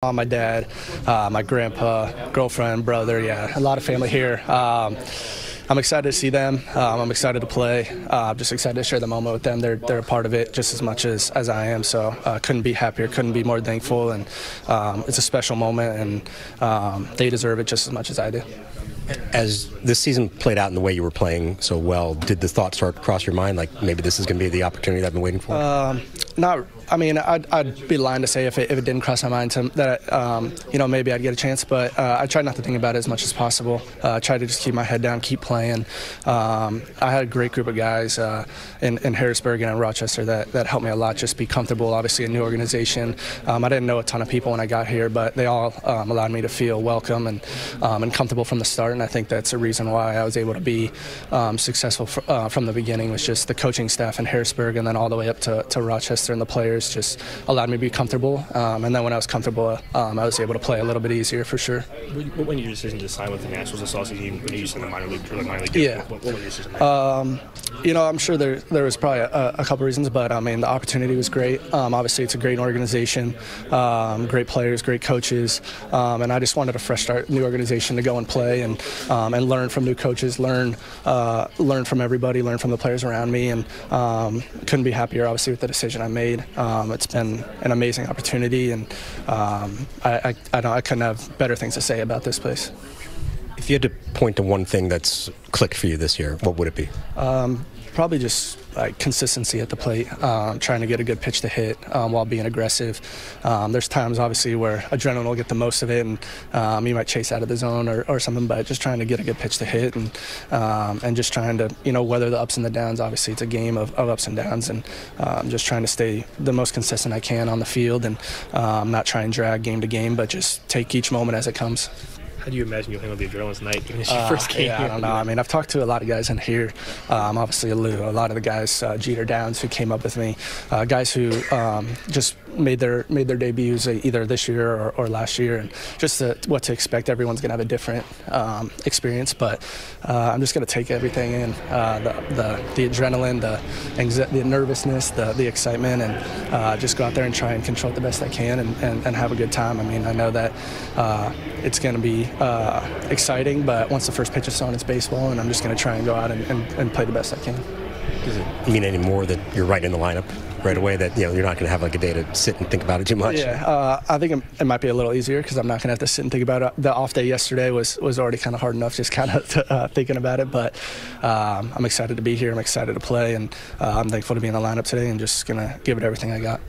mom, my dad, uh, my grandpa, girlfriend, brother. Yeah, a lot of family here. Um, I'm excited to see them. Um, I'm excited to play. Uh, I'm just excited to share the moment with them. They're they're a part of it just as much as, as I am. So uh, couldn't be happier. Couldn't be more thankful. And um, it's a special moment, and um, they deserve it just as much as I do. As this season played out in the way you were playing so well, did the thought start to cross your mind like maybe this is going to be the opportunity that I've been waiting for? Not I mean, I'd, I'd, be lying to say if it, if it didn't cross my mind to, that, um, you know, maybe I'd get a chance. But uh, I tried not to think about it as much as possible. Uh, I tried to just keep my head down, keep playing. Um, I had a great group of guys uh, in, in, Harrisburg and in Rochester that, that helped me a lot. Just be comfortable. Obviously, a new organization. Um, I didn't know a ton of people when I got here, but they all um, allowed me to feel welcome and um, and comfortable from the start. And I think that's a reason why I was able to be um, successful fr- uh, from the beginning. Was just the coaching staff in Harrisburg, and then all the way up to, to Rochester and the players just allowed me to be comfortable. Um, and then when I was comfortable, um, I was able to play a little bit easier for sure. What went your decision to sign with the Nationals this offseason when you signed the minor league, the minor league? Yeah. What, what was your decision? Um, you know, I'm sure there there was probably a, a, couple reasons, but I mean the opportunity was great. Um, obviously, it's a great organization, um, great players, great coaches, um, and I just wanted a fresh start, new organization to go and play and um, and learn from new coaches, learn uh, learn from everybody, learn from the players around me, and um, couldn't be happier, obviously, with the decision I made. Um, it's been an amazing opportunity, and I, I, I, I couldn't have better things to say about this place. If you had to point to one thing that's clicked for you this year, what would it be? Um, probably just like consistency at the plate, um, trying to get a good pitch to hit um, while being aggressive. Um, there's times, obviously, where adrenaline will get the most of it, and um, you might chase out of the zone or, or, something. But just trying to get a good pitch to hit, and um, and just trying to you know weather the ups and the downs. Obviously, it's a game of, of ups and downs, and um, just trying to stay the most consistent I can on the field, and not try and drag game to game, but just take each moment as it comes. How do you imagine you'll handle the adrenaline tonight, given it's your uh, first game? Yeah, I don't know. I mean, I've talked to a lot of guys in here. Um, obviously, Lou, a lot of the guys, uh, Jeter Downs, who came up with me, uh, guys who um, just made their made their debuts either this year or, or last year, and just to, what to expect. Everyone's gonna have a different um, experience, but uh, I'm just gonna take everything in uh, the, the, the adrenaline, the the nervousness, the the excitement, and uh, just go out there and try and control it the best I can and, and, and have a good time. I mean, I know that uh, it's gonna be uh, exciting, but once the first pitch is on, it's baseball, and I'm just gonna try and go out and, and, and play the best I can. Does it mean any more that you're right in the lineup? Right away that you know you're not going to have like a day to sit and think about it too much. Yeah, uh, I think it might be a little easier because I'm not going to have to sit and think about it. The off day yesterday was was already kind of hard enough, just kind of uh, thinking about it. But um, I'm excited to be here. I'm excited to play, and uh, I'm thankful to be in the lineup today, and just going to give it everything I got.